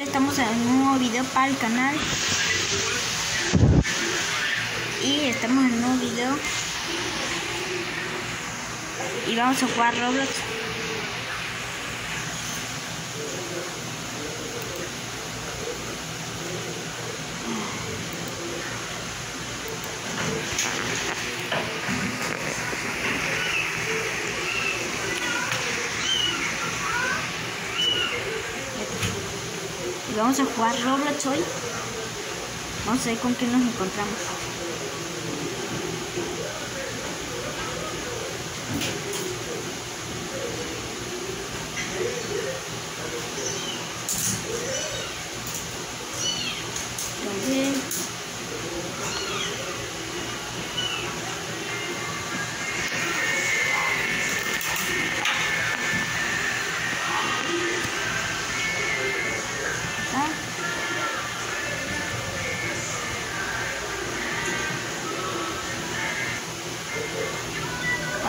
Estamos en un nuevo video para el canal. Y estamos en un nuevo video. Y vamos a jugar Roblox. Vamos a jugar Roblox hoy. Vamos a ver con quién nos encontramos.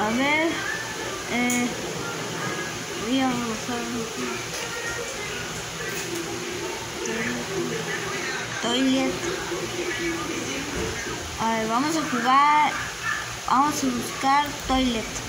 A ver, eh, voy a usar toilet. A ver, vamos a jugar, vamos a buscar toilet.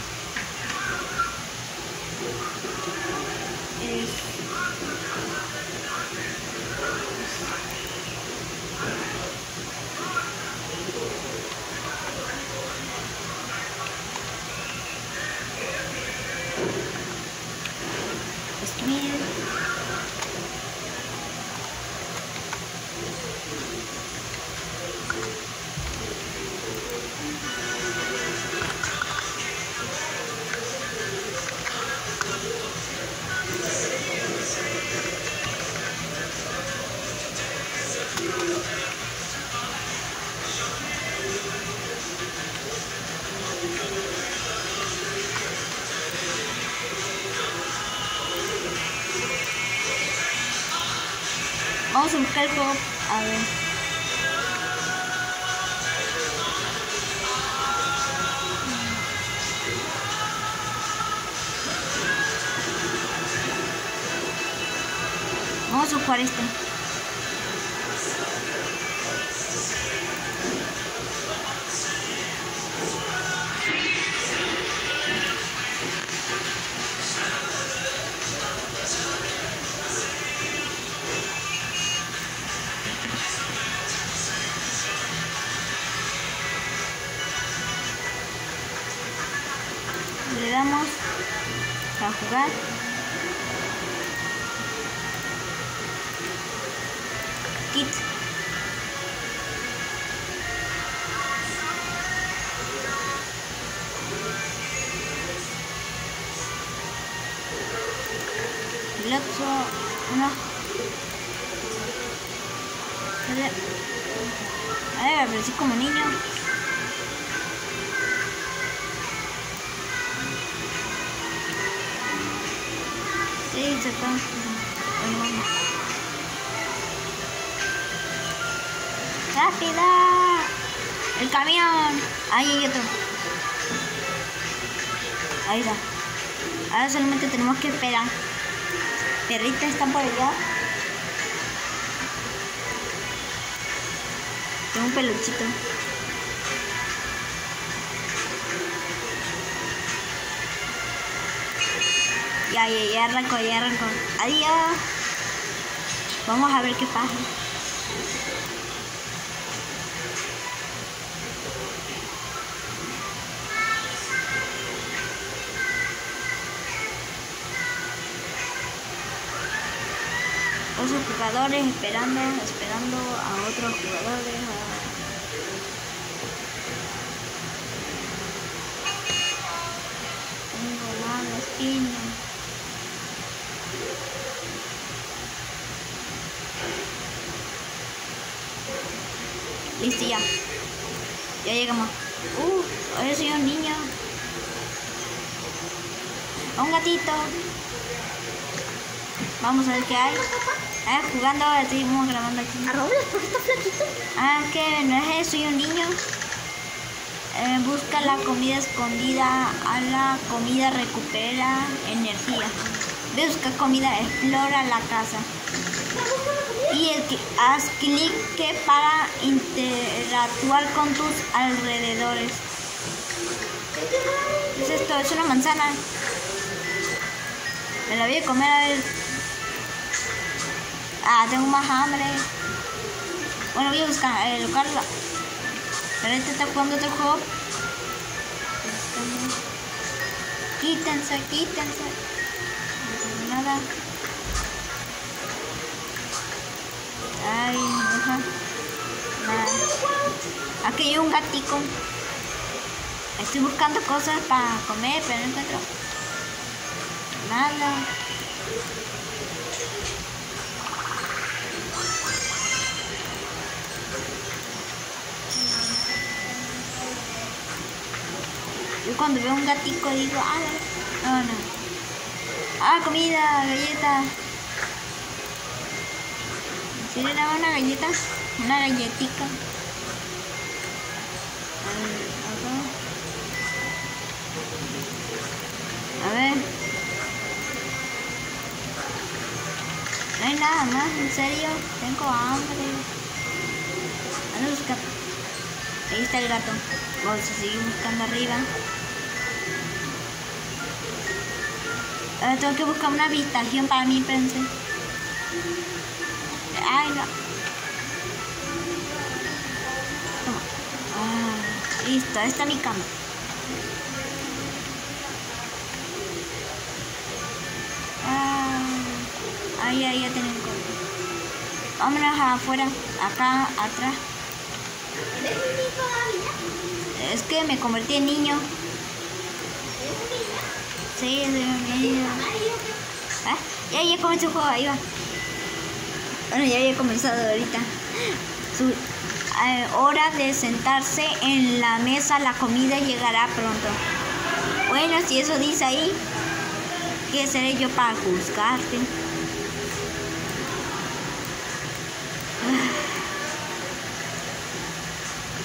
Vamos a buscar. A ver. Vamos a jugar este. Otro, no. A ver, aparecí como niño. Sí, se está. ¡Rápida! ¡El camión! Ahí hay otro. Ahí va. Ahora solamente tenemos que esperar. Perrita está por allá. Tengo un peluchito. Ya, ya, ya arrancó, ya arrancó. Adiós. Vamos a ver qué pasa. Otros jugadores esperando, esperando a otros jugadores. a- Tengo mala espina. Listo, ya. Ya llegamos. Uh, hoy soy un niño. Un gatito. Vamos a ver qué hay. Ah, jugando, estamos grabando aquí. ¿A Roblox? ¿Por qué está flaquito? Ah, que no es eso, soy un niño. Eh, busca la comida escondida, a la comida recupera energía. Busca comida, explora la casa. ¿Pero que haz clic para interactuar con tus alrededores. ¿Qué es esto? Es una manzana. Me la voy a comer a ver. Ah, tengo más hambre. Bueno, voy a buscar, eh, buscarla. Pero este está jugando otro juego. Quítense, quítense. Nada. Ay, ajá. Nada. Aquí hay un gatico. Estoy buscando cosas para comer, pero no encuentro nada. Yo cuando veo un gatico digo, ah, no, no. Ah, comida, galleta. ¿Sí le daba una galleta? Una galletita. A ver. No hay nada más, en serio. Tengo hambre. Ando buscar. Ahí está el gato. Vamos a seguir buscando arriba. Ahora tengo que buscar una habitación para mí, pensé. Ay, no. Ah, listo, esta es mi cama. Ah, ahí, ahí ya tienen Vámonos afuera, acá, atrás. Es que me convertí en niño. Sí, soy un niño. ¿Ah? Ya, ya comenzó el juego, ahí va. Bueno, ya había comenzado ahorita. Eh, hora de sentarse en la mesa, la comida llegará pronto. Bueno, si eso dice ahí, ¿qué seré yo para juzgarte?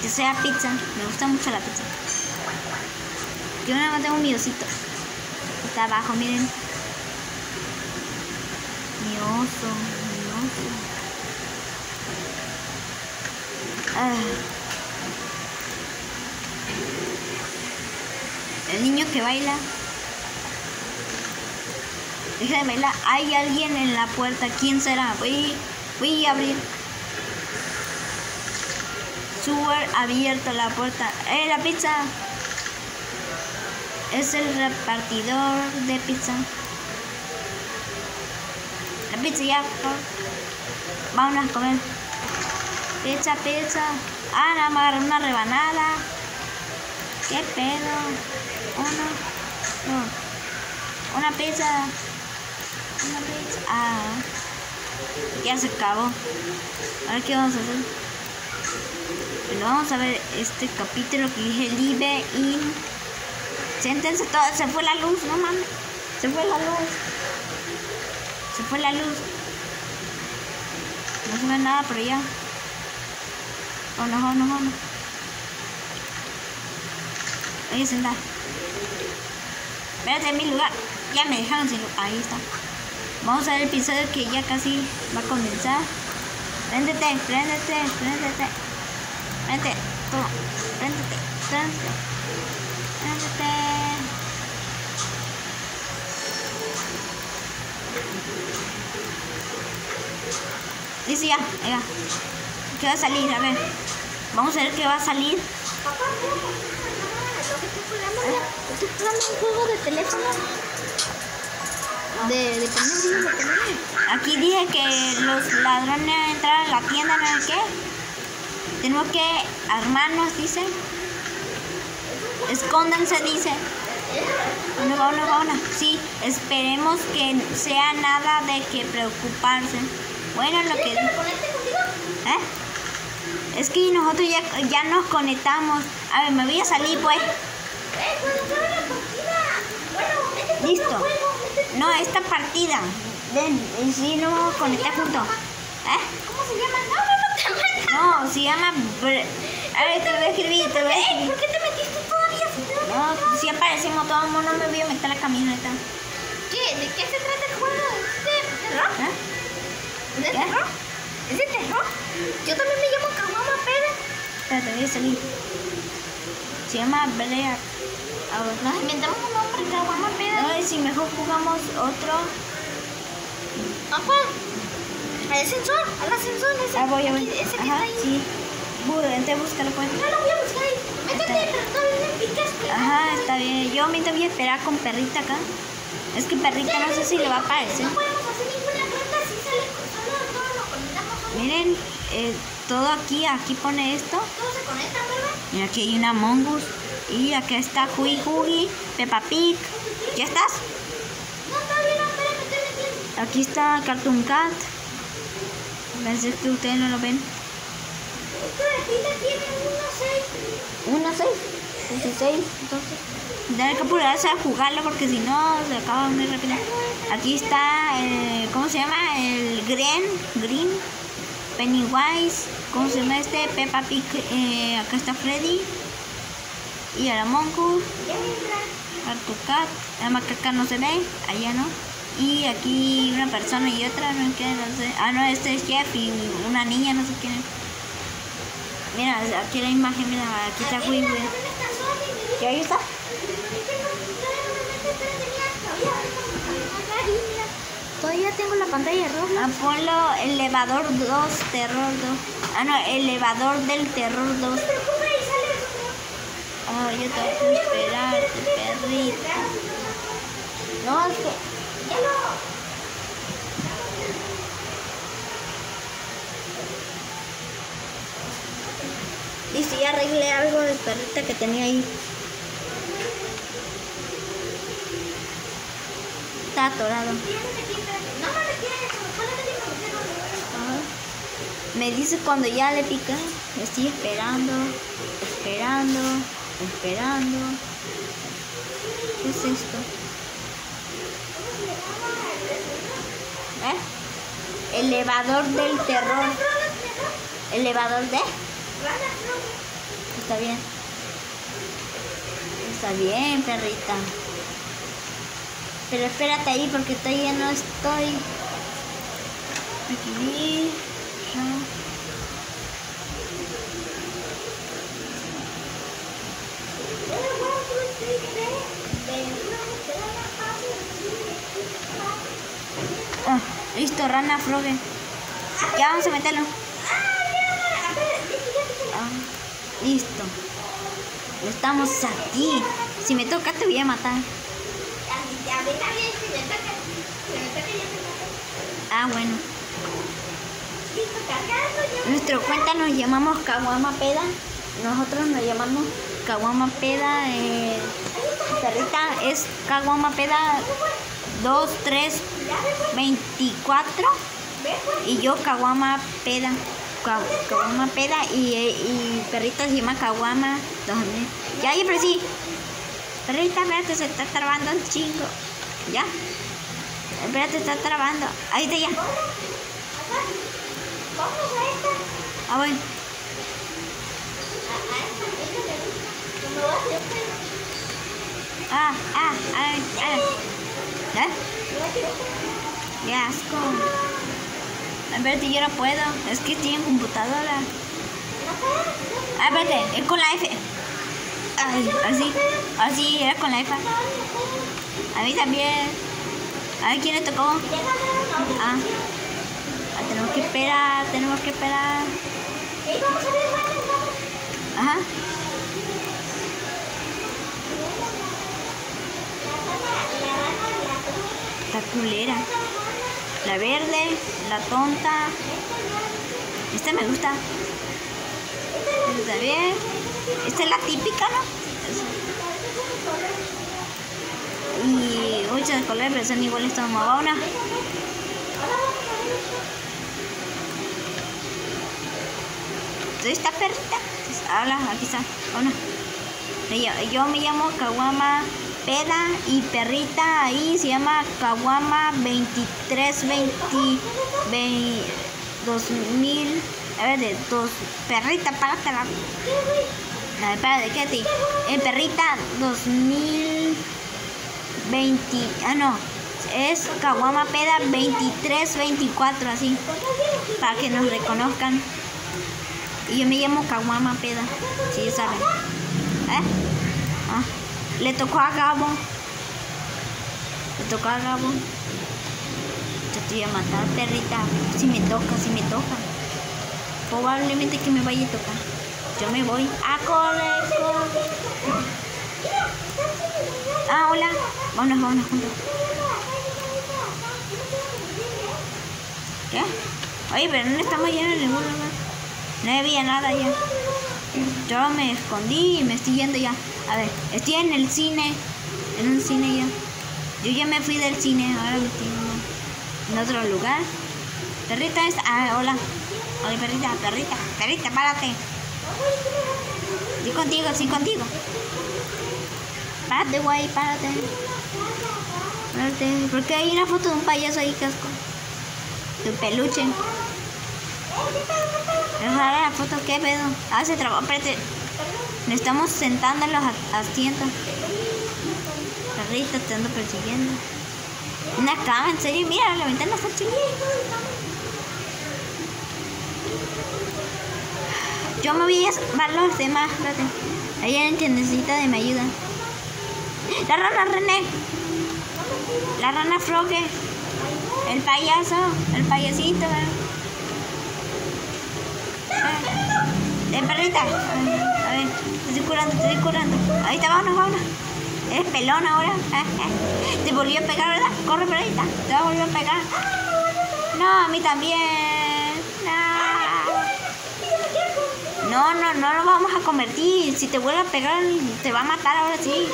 Que sea pizza, me gusta mucho la pizza. Yo nada más tengo un miocito. Está abajo, miren. Mi oso, mi oso. Ah. El niño que baila. Deja de bailar. Hay alguien en la puerta. ¿Quién será? Voy, voy a abrir. Súper abierto la puerta. ¡Eh, la pizza! Es el repartidor de pizza. La pizza ya. Vamos a comer. Pizza, pizza. Ah, nada más una rebanada. ¿Qué pedo? Una. No. Una pizza. Una pizza. Ah. Ya se acabó. Ahora qué vamos a hacer. Bueno, vamos a ver este capítulo que dije Live in. Siéntense todos. Se fue la luz, no mames. Se fue la luz. Se fue la luz. No se ve nada por allá. Vámonos, vámonos, vámonos. Voy a sentar. Espérate en mi lugar. Ya me dejaron sin lugar. Ahí está. Vamos a ver el episodio que ya casi va a comenzar. Préndete, préndete, préndete. Préndete, toma. Préndete, préndete. Préndete. Dice ya, va. ¿Qué va a salir? A ver. Vamos a ver qué va a salir. Papá, ¿Estoy jugando un juego de teléfono? De, de poner. Aquí dije que los ladrones entraron a la tienda, ¿no sé qué? Tenemos que armarnos, dice. Escóndanse, dice. Bueno, vámonos, vámonos. Sí, esperemos que sea nada de que preocuparse. Bueno, lo que... ¿Eh? Es que nosotros ya, ya nos conectamos. A ver, me voy a salir, pues. Eh. Bueno, este es Listo. No, esta partida. Ven, y si nos vamos a conectar juntos. ¿Eh? ¿Cómo se llama? No, no, no te. No, se llama... A ver, te lo voy a escribir, te lo voy a Ey, escribir. ¿por qué te metiste todavía? no- si aparecemos todos, no me voy a meter la camioneta. ¿Qué? ¿De qué se trata el juego? ¿De terror? ¿Eh? ¿De terror? ¿Es de terror? Yo también me llamo Caguama Peda. Espérate, voy a salir. Se llama Blair. A ver. Nos inventamos un nombre, Caguama Peda. No, y si mejor jugamos otro. ¿A cuál? Al ascensor, al ascensor. Ese, Ah, voy a ver. Ese que Ajá, está ahí. sí. Bu- Vente, búscalo pues. No, lo voy a buscar ahí. Métete, pero todavía me picas. Ajá, está bien. Yo mientras voy a esperar con perrita acá. Es que perrita no sé si le va a aparecer. No podemos hacer ninguna puerta si sale solo todo lo conectamos. Miren, eh, todo aquí, aquí pone esto. Todo se conecta, ¿verdad? Y aquí hay una Mongus. Y aquí está Hui Hugi, Peppa Pig. ¿Ya estás? No, todavía no, espera, me estoy metiendo. Aquí está Cartoon Cat. Parece que ustedes no lo ven. Tiene unos seis. Una 6. 16, entonces. Tienen que apurarse a jugarlo porque si no se acaba muy rápido. Aquí está, el, ¿cómo se llama? El Green, Green, Pennywise, ¿cómo se llama este? Peppa Pig, eh, acá está Freddy. Y Mongus, Ya entra. Cartoon Cat, la macaca no se ve, allá no. Y aquí una persona y otra, no sé, no sé. Ah, no, este es Jeff y una niña, no sé quién es. Mira, aquí la imagen, mira, aquí está dice ¿Y ahí está? Todavía tengo la pantalla roja. Ah, ponlo elevador 2, terror 2. Ah, no, elevador del terror 2. No se preocupe, ahí sale el otro. Ah, yo tengo que esperar, perrito. No, es que... Ya lo. Y si arreglé algo de perrita que tenía ahí. Está atorado. Ajá. Me dice cuando ya le pica. Estoy esperando, esperando, esperando. ¿Qué es esto? ¿Eh? Elevador del terror. Elevador de. Está bien. Está bien, perrita. Pero espérate ahí porque todavía no estoy. Ah, listo, rana froge. Ya vamos a meterlo. Ah, listo. Estamos aquí. Si me toca te voy a matar. Ah, bueno. Nuestro cuenta nos llamamos Caguama Peda. Nosotros nos llamamos Caguama Peda. Eh, es Caguama Peda 2, 3, 24. Y yo Caguama Peda. Ca- Caguama Peda y, eh, y perrita se llama Caguama 2000. Ya, ya, pero sí. Perrita, espérate, se está trabando un chingo. ¿Ya? Espérate, está trabando. Ahí está ya. Ah, bueno. Ah, ah, ah, ah. ¿Eh? Qué asco. Espérate, yo no puedo. Es que estoy en computadora. Ah, espérate, es con la F. Ay, así, así, era con la F. A mí también. A ver quién le tocó. Ah. Ah, tenemos que esperar, tenemos que esperar. Ajá. Está culera. La verde, la tonta. Esta me gusta. Está bien. Esta es la típica, ¿no? Y muchos colores, son iguales todos una. Esta perrita. Hola, aquí está. Hola. Yo, yo me llamo Kawama Peda y perrita ahí se llama Kawama 2320 20, 2000. A ver, de dos. Perrita, págatela. A ver, espérate, quédate. Eh, perrita 2020. Ah, no. Es Caguama Peda 2324, así, para que nos reconozcan. Y yo me llamo Caguama Peda, si sí, saben. ¿Eh? Ah, le tocó a Gabo. Le tocó a Gabo. Yo te voy a matar, perrita. Si me toca, si me toca. Probablemente que me vaya a tocar. Yo me voy a correr. Ah, hola. Vámonos, vámonos juntos. ¿Qué? Oye, pero no estamos llenos de ningún lugar. No había nada ya. Yo me escondí y me estoy yendo ya. A ver, estoy en el cine. En un cine ya. Yo ya me fui del cine. Ahora estoy en otro lugar. Perrita es. Ah, hola. Oye, perrita, perrita, perrita, párate. Sí contigo, sí contigo. Párate, guay, párate. Párate. Porque hay una foto de un payaso ahí, casco. De peluche. Rara la foto, ¿qué pedo? Ah, se trabó, espérate. Estamos sentando en los asientos. Perrita, te ando persiguiendo. Una cama, en serio, mira, la ventana está chingada. Yo me voy a los demás, espérate. Que necesita de mi ayuda. La rana René. La rana Froge. El payaso. El payasito. ¿eh? Eh, perrita. A ver, te estoy curando, estoy curando. Ahí está, vámonos, vámonos. Eres pelón ahora. Te volvió a pegar, ¿verdad? Corre, perrita. Te va a volver a pegar. No, a mí también. No. No, no, no lo vamos a convertir. Si te vuelve a pegar, te va a matar ahora sí.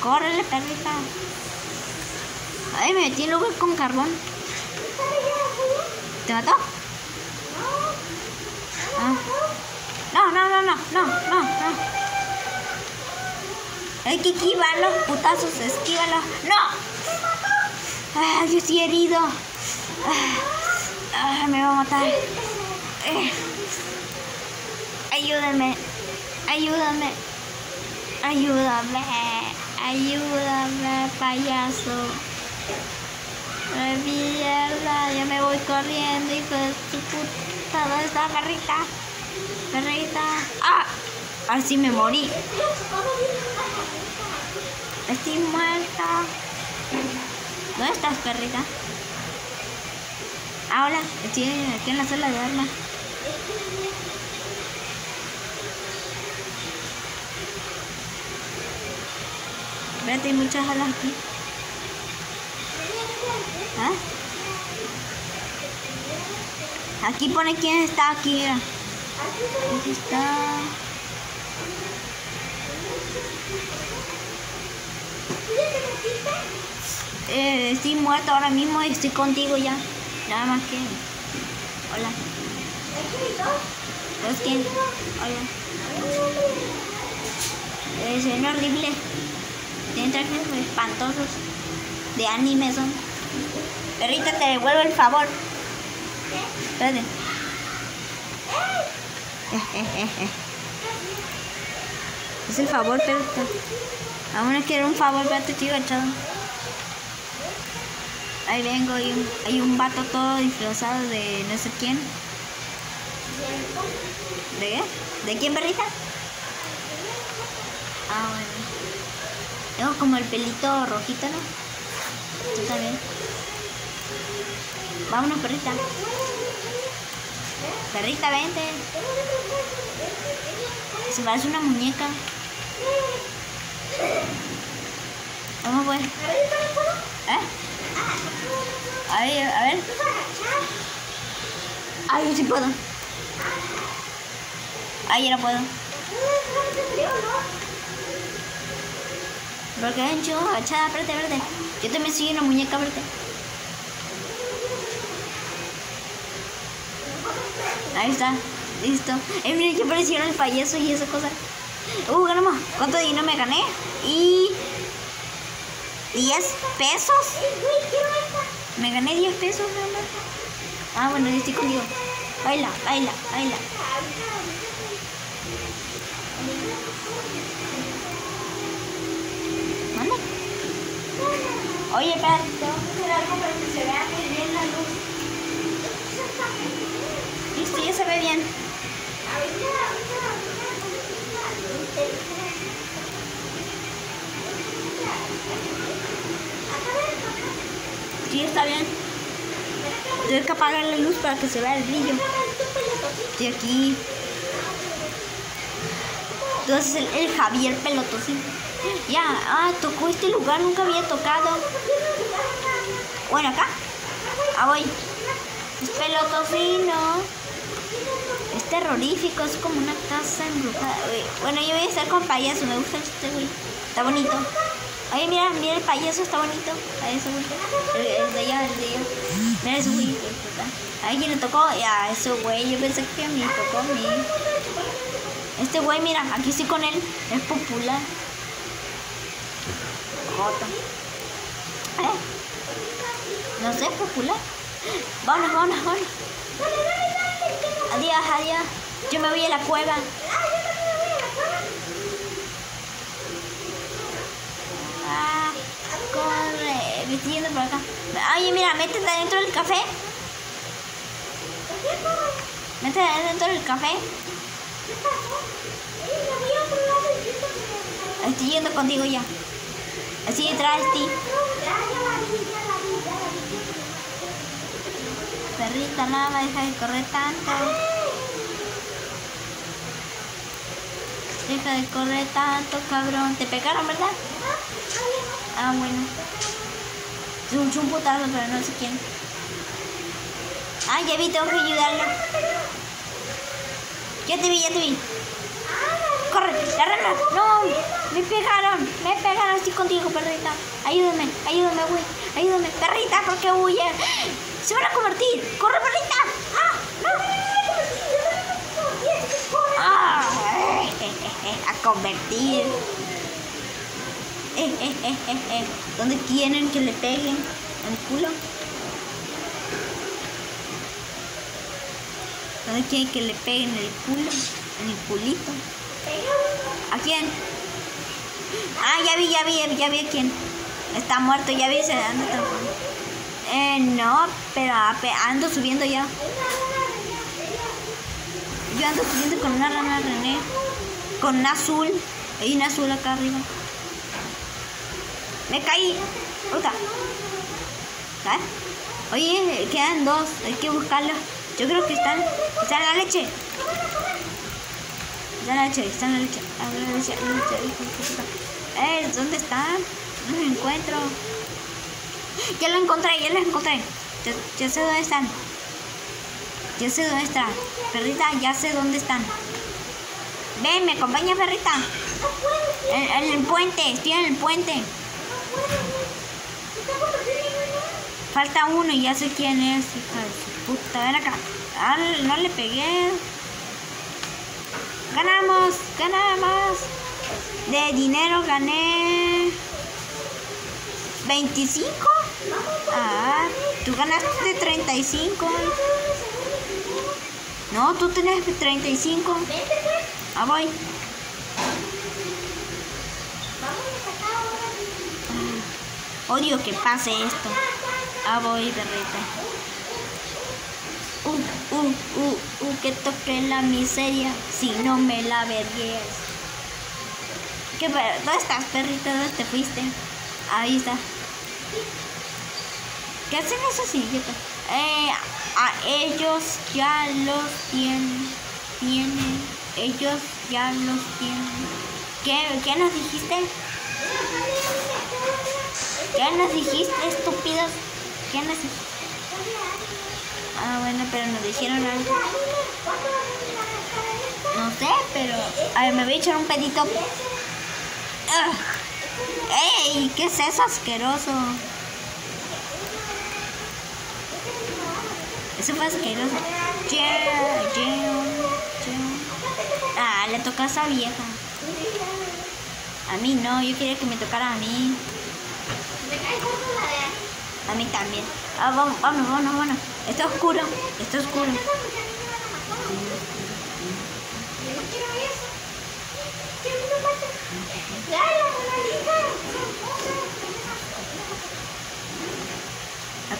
Córrele, perrita. Ay, me metí luego con carbón. ¿Te mató? Ah. No, no, no, no, no, no, no. Hay que esquivar los putazos, esquívalo. ¡No! Ah, yo estoy herido. Ah, me va a matar. Eh. Ayúdame. Ayúdame. Ayúdame. Ayúdame, payaso. Mierda, ya me voy corriendo, hijo de su puta. ¿Dónde está perrita? Perrita. ¡Ah! Así me morí. Estoy muerta. ¿Dónde estás, perrita? Ah, hola. Estoy aquí en la sala de armas. Espérate, hay muchas alas aquí. ¿Ah? Aquí pone quién está aquí. Aquí está. Eh, estoy muerto ahora mismo y estoy contigo ya. Nada más que. Hola. ¿Pues quién? Hola. Eh, horrible. Tienen trajes espantosos. De anime son. Perrita, te devuelvo el favor. Espérate. Es el favor, perrita. Aún no quiero un favor, espérate, estoy agachado. Ahí vengo, hay un, hay un vato todo disfrazado de no sé quién. ¿De qué? ¿De quién, perrita? Ah, bueno. Tengo como el pelito rojito, ¿no? Tú también. Vámonos, perrita. Perrita, vente. Se parece una muñeca. Vamos, pues. ¿Eh? Ahí, a ver. Ay, yo sí puedo. Ay, yo no puedo. Porque ancho, agachada, espérate, espérate. Yo también soy una muñeca, espérate. Ahí está, listo. Eh, miren, que parecieron el payaso y esa cosa. Uh, ganamos. ¿Cuánto dinero me gané? Y... 10 pesos. Me gané 10 pesos, mi amor. Ah, bueno, yo estoy contigo. Baila, baila, baila. ¿Dónde? Oye, espérate, tengo que hacer algo para que se vea muy bien la luz. Se ve bien. Sí, está bien. Tienes que apagar la luz para que se vea el brillo. Estoy aquí. Entonces el, Javier Pelotosín. Ya, ah, tocó este lugar, nunca había tocado. Bueno, acá. Ah, voy. Pelotocino. Terrorífico, es como una casa embrujada. Bueno, yo voy a estar con payaso, me gusta este güey. Está bonito. Oye, mira, mira el payaso, está bonito. Güey. El, el de allá, el de. Mira ese güey. puta. ¿A quién le tocó? Ya, ese güey. Yo pensé que mí tocó a mí. Este güey, mira, aquí estoy con él. Es popular. Jota. ¿Eh? No sé, popular. Vámonos, vámonos. Adiós, adiós. Yo me voy a la cueva. Ah, corre. Me estoy por acá. Oye, mira, métete dentro del café. Métete dentro del café. Estoy yendo contigo ya. Así detrás de ti. Perrita, nada, deja de correr tanto. Deja de correr tanto, cabrón. Te pegaron, ¿verdad? Ah, bueno. Es un putazo, pero no sé quién. Ah, ya vi, tengo que ayudarlo. Ya te vi, ya te vi. ¡Corre! ¡La! ¡No! ¡Me pegaron! ¡Me pegaron! Estoy contigo, perrita. Ayúdame, ayúdame, güey. Ayúdame, perrita, ¿por qué huye? ¡Se van a convertir! ¡Corre, perrita! ¡Ah! ¡No! ¡Ah! A convertir. Eh, eh, eh. ¿Dónde quieren que le peguen? ¿En el culo? ¿Dónde quieren que le peguen en el culo? En el culito. ¿A quién? Ah, ya vi, ya vi, ya vi a quién. Está muerto, ya vi, se anda transformando. Eh, no, pero ando subiendo ya. Yo ando subiendo con una rana René. Con un azul. Hay un azul acá arriba. Me caí. Puta. ¿Ah? Oye, quedan dos. Hay que buscarlos. Yo creo que están. Están en la leche. Está en la leche, está en la leche. La leche. Eh, ¿dónde están? No los encuentro. Ya lo encontré, ya lo encontré. Ya, sé dónde están. Ya sé dónde están. Perrita, ya sé dónde están. Ven, me acompaña, perrita. En, en el puente, estoy en el puente. Falta uno y ya sé quién es, hija de su puta. Ven acá. Ah, no le pegué. Ganamos, ganamos. De dinero gané 25. Ah, tú ganaste 35. No, tú tenés 35. Ah, voy. Odio que pase esto. Ah, voy, perrita. Uh, uh, uh, uh, que toque la miseria si no me la vergues. ¿Qué, ¿Dónde estás, perrita? ¿Dónde te fuiste? Ahí está. ¿Qué hacen esos idiotas? Eh, a ellos ya los tienen. Tienen. Ellos ya los tienen. ¿Qué, qué nos dijiste? ¿Qué nos dijiste, estúpidos? ¿Qué nos dijiste? Ah, bueno, pero nos dijeron algo. No sé, pero... A ver, me voy a echar un pedito. Ugh. ¡Ey! ¿Qué es eso asqueroso? Eso fue asqueroso. Yeah, yeah, yeah. Ah, le toca a esa vieja. A mí no, yo quería que me tocara a mí. A mí también. Ah, vamos, vamos, vamos, vamos. Está oscuro, está oscuro.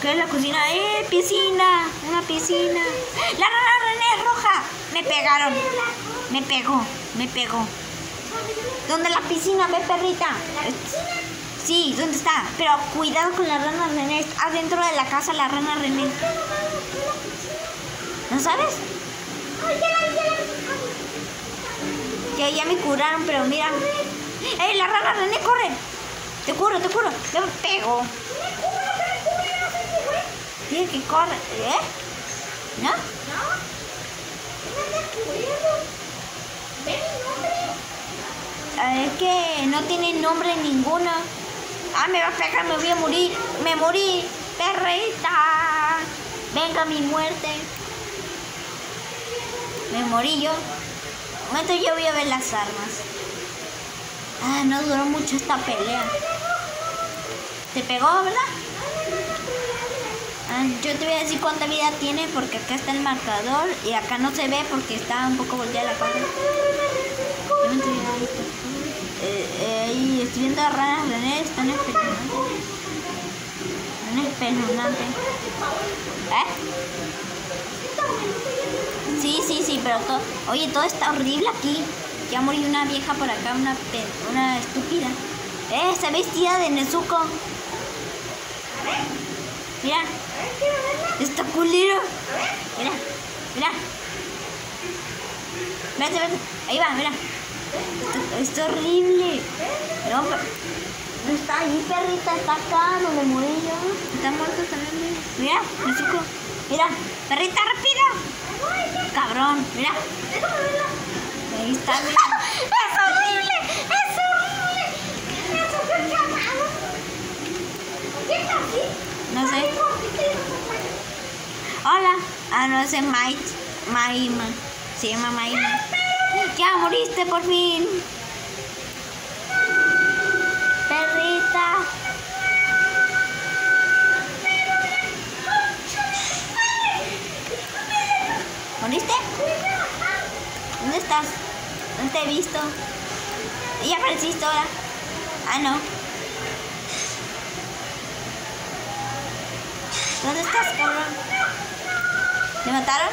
¿Qué es la cocina? ¡Eh, piscina! Una piscina. ¡La rana es roja! Me pegaron. Me pegó, me pegó. ¿Dónde la piscina? Ve, perrita. Sí, ¿dónde está? Pero cuidado con la rana René. Adentro de la casa la rana René. ¿No sabes? Que ya me curaron, pero mira. ¡Eh, la rana René, corre! Te curo, te curo. Me pego. Tiene que correr. ¿Eh? ¿No? Ah, Es que no tiene nombre ninguno. Ah, me va a pegar, me voy a morir. Me morí. Perrita. Venga mi muerte. Me morí yo. Un yo voy a ver las armas. Ah, no duró mucho esta pelea. ¿Te pegó, verdad? Ah, yo te voy a decir cuánta vida tiene porque acá está el marcador y acá no se ve porque está un poco volteada la cámara. Eh, eh, estoy viendo a ranas René, están espeluznantes. Están espeluznantes. ¿Eh? Sí, sí, sí, pero todo... Oye, todo está horrible aquí. Ya murió una vieja por acá, una, una estúpida. Eh, está vestida de Nezuko. Mira, está culero. Mira, mira. Vete, vete. Ahí va, mira. Esto, es horrible. No, no está ahí, perrita, está acá donde morí yo. Está muerto también. Mira, Nezuko. Mira, perrita, rápido. Cabrón, mira. Ahí está, mira. ¡Es horrible! ¡Es horrible! ¡Es horrible! ¿Qué está así? No sé. Hola. Ah, no, ese es Mike. Maima. Se llama Maima. Ya moriste por fin. Perrita. ¿Moriste? ¿Dónde estás? No te he visto. Ya apareciste ahora. Ah, no. ¿Dónde estás, cabrón? ¿Te mataron? ¡Ay, ay, ya la vi, ya la vi! ¡Quédate quieta, Nezuko! ¡Quédate quieta, quédate quieta!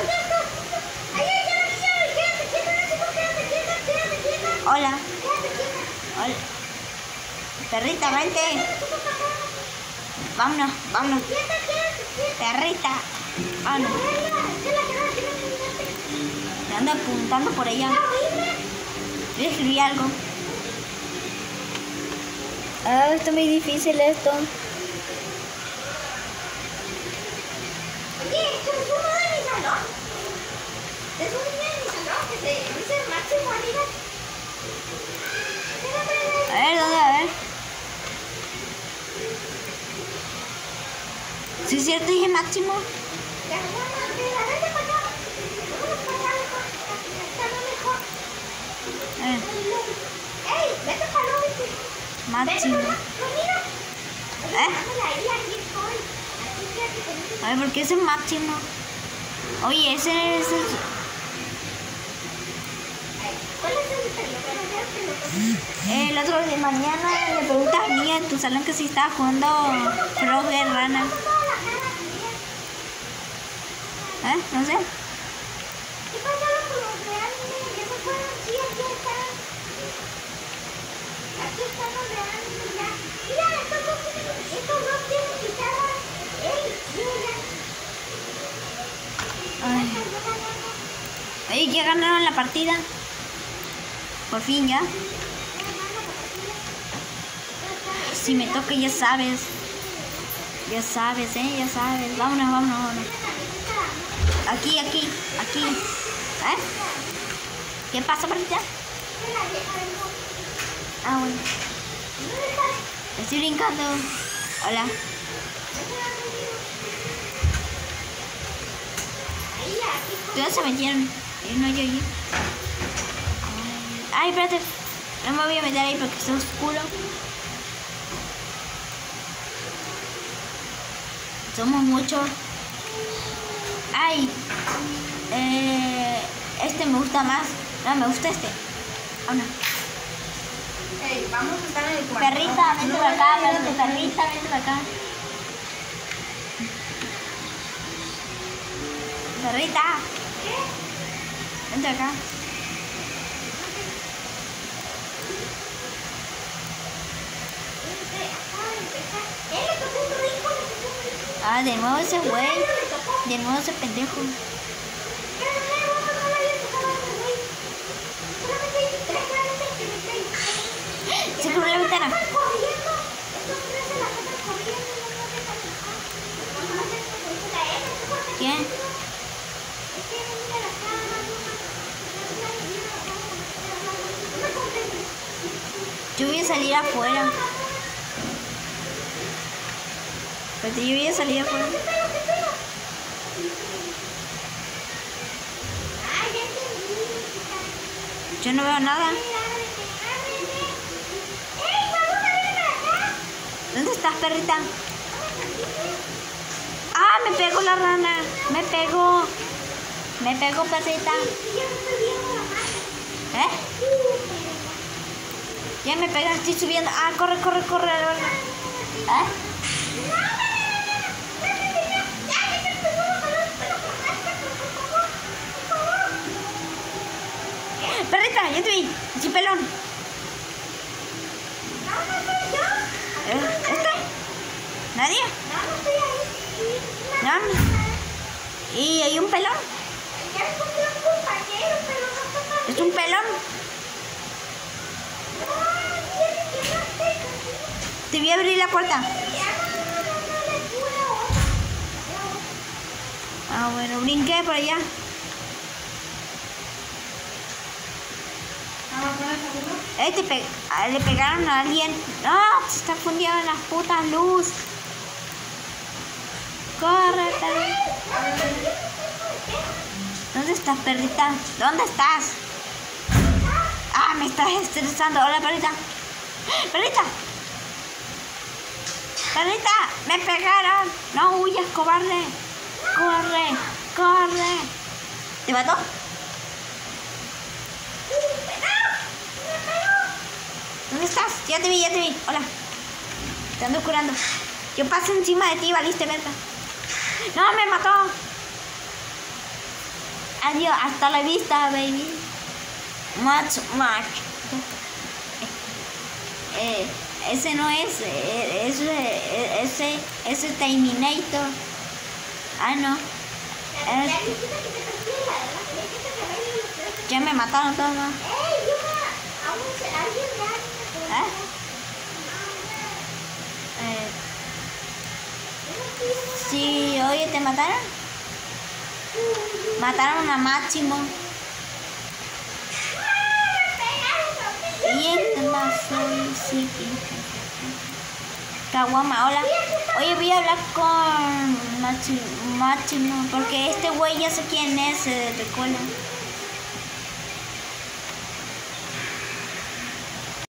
Hola. Hola. Perrita, vente. Vámonos, vámonos. Perrita. Vámonos. Me ando apuntando por allá. Yo escribí algo. Ah, está muy difícil esto. Oye, ¿tú es uno de mi salón? ¿Es un niño de mi salón que se dice Máximo Arriba? A ver, ¿dónde? A ver. ¿Sí es cierto? Dije máximo. Ya, ya, ya, ya, vete para acá. Vámonos para allá mejor. Está lo mejor. A ver, ¡Ey! Vete para allá, vete. máximo. Vete para allá. No, mira. ¿Eh? Dámela ahí, aquí estoy. Aquí quédate conmigo. A ver, ¿por qué ese máximo? Oye, ese es... el- ¿Cuál es el otro de mañana le preguntas a mí en tu salón que si estaba jugando Frogger Rana. ¿Eh? No sé. ¿Qué pasaron con los de anime? ¿Ya se fueron? Sí, aquí están. Aquí están los de anime ya. Mira, estos dos tienen, estos dos tienen guitarra. ¡Ey! Mira. Ay. Oye, ya ganaron la partida. Por fin ya. Si me toca ya sabes. Ya sabes, ¿eh? Ya sabes. Vámonos, vámonos, vámonos. Aquí, aquí, aquí. ¿Eh? ¿Qué pasa, perrita? Ah, bueno. Estoy brincando. Hola. ¿Dónde se metieron? Eh, no, yo, yo. Ay, espérate. No me voy a meter ahí porque está oscuro. Somos muchos. Ay. Eh, este me gusta más. No, me gusta este. Ah, no. Ey, vamos a estar en el cuarto. Perrita, vente para acá, vente, perrita, vente para acá. Perrita, vente acá. Ah, de nuevo ese güey. De nuevo ese pendejo. Se cubrió la ventana. ¿Quién? Yo voy a salir afuera. Pero yo voy a salir afuera. Yo no veo nada. ¿Dónde estás, perrita? Ah, me pegó la rana. Me pegó. Me pegó, perrita. ¿Eh? Ya me pegan, estoy subiendo. Ah, corre, corre, corre. ¿Eh? Perrita, ya te vi. Así pelón. ¿Eh? ¿Este? ¿Nadie? No. ¿Y hay un pelón? ¿Es un pelón? Te voy a abrir la puerta. Ah, bueno, brinqué por allá. Eh, te pe- ah, le pegaron a alguien. No, se está fundiendo la puta luz. Córrete. ¿Dónde estás, perrita? ¿Dónde estás? Ah, me estás estresando. Hola, perrita. Perrita. Perrita, me pegaron. No huyas, cobarde. Corre, corre. ¿Te mató? ¿Dónde estás? Ya te vi, ya te vi. Hola. Te ando curando. Yo paso encima de ti, valiste verga. No, me mató. Adiós, hasta la vista, baby. Much, much. Eh, ese no es, eh, ese, eh, ese, ese es Terminator. Ah, no. Es- ya me mataron todos. ¿Eh? Eh, sí, oye, ¿te mataron? Mataron a Máximo. Y este más sí. Caguama, hola. Oye, voy a hablar con Máximo, porque este güey ya sé quién es, eh, de cola.